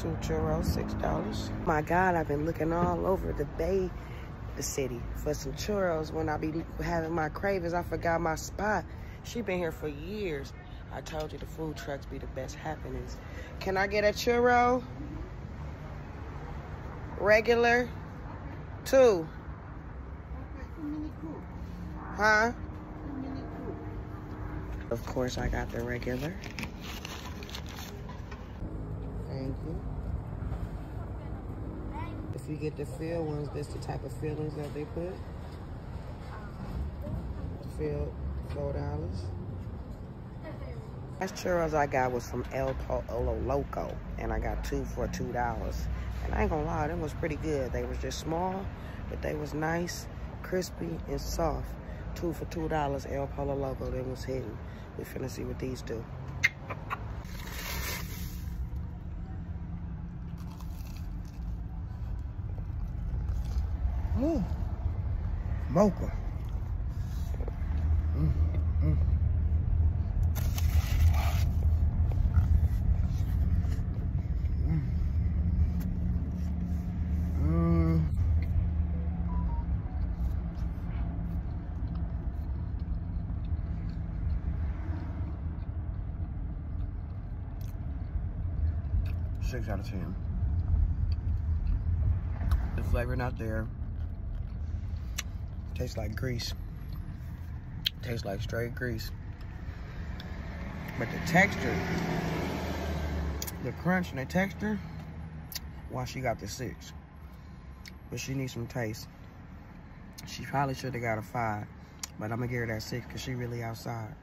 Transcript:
Two churros, oh, six dollars. My God, I've been looking all over the bay, the city, for some churros. When I be having my cravings, I forgot my spot. She been here for years. I told you the food trucks be the best happenings. Can I get a churro? Regular? Two. Huh? Of course, I got the regular. If you get the fill ones, that's the type of fillings that they put. Fill four dollars. Last churros I got was from El Pollo Loco, and I got two for two dollars. And I ain't gonna lie, them was pretty good. They was just small, but they was nice, crispy, and soft. Two for two dollars, El Pollo Loco, them was hitting. We finna see what these do. Mocha. Mm, mm. Mm. Mm. Six out of ten. The flavor not there. Tastes like grease. Tastes like straight grease. But the texture, the crunch and the texture, why she got the six. But she needs some taste. She probably should have got a five. But I'm gonna give her that six because she really outside.